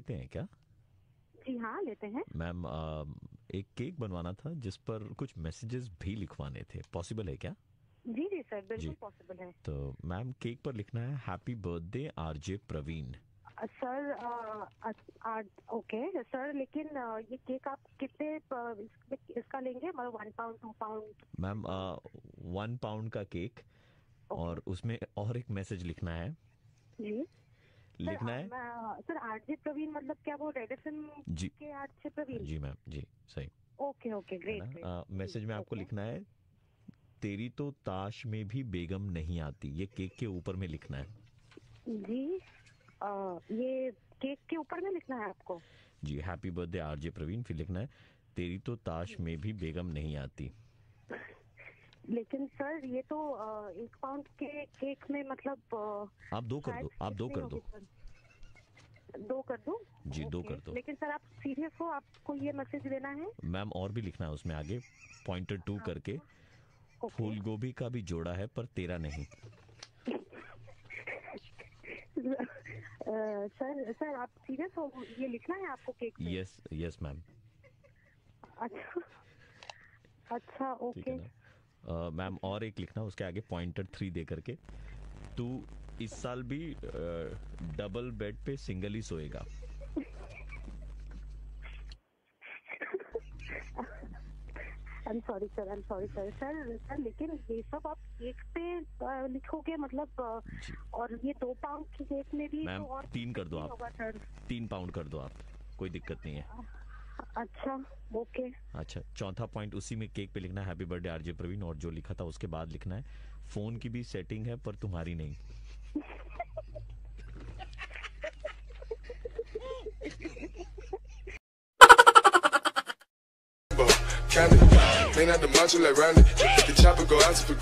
लेते हैं क्या? जी हाँ लेते हैं। मैम एक केक बनवाना था जिस पर कुछ मैसेजेस भी लिखवाने थे। पॉसिबल है क्या? जी जी सर बिल्कुल पॉसिबल है। तो मैम केक पर लिखना है happy birthday RJ Praveen. Sir okay sir लेकिन ये केक आप कितने इसका लेंगे? मतलब one pound two pound ma'am one pound का केक और उसमें और एक मैसेज लिखना है। जी। लिखना है? सर, आरजे प्रवीण मतलब क्या वो रेड एफएम जी। के आरजे प्रवीण? जी मैम जी सही। ओके ओके ग्रेट मैसेज में आपको लिखना है तेरी तो ताश में भी बेगम नहीं आती ये केक के ऊपर में लिखना है। जी अ, ये केक के ऊपर में लिखना है आपको? जी हैप्पी बर्थडे आरजे प्रवीण फिर लिखना है तेरी तो ताश में भी बेगम नहीं आती। लेकिन सर ये तो एक पाउंड के केक में मतलब आप दो कर दो आप दो कर दो। दो कर दो? जी दो कर दो। लेकिन सर आप सीरियस हो? आपको ये मैसेज देना है? मैम और भी लिखना है उसमें आगे पॉइंटर टू करके। फूल गोभी का भी जोड़ा है पर तेरा नहीं। सर सर आप सीरियस हो? ये लिखना है आपको केक यस यस मैम अच्छा। अच्छा ओके है मैम और एक लिखना उसके आगे पॉइंटर थ्री दे करके। तू इस साल भी डबल बेड पे सिंगल ही सोएगा। Sorry sir I am sorry sir sir sir लेकिन ये सब आप केक पे लिखोगे मतलब और ये दो पाउंड की केक में भी मैम तो और तीन कर दो आप। तीन पाउंड कर दो आप कोई दिक्कत नहीं है। अच्छा ओके अच्छा चौथा पॉइंट उसी में केक पे लिखना है हैप्पी बर्थडे आरजे प्रवीण और जो लिखा था उसके बाद लिखना है फ़ोन की भी सेटिंग है पर तुम्हारी नहीं। Candy, clean out the macho like Randy. The chopper go out to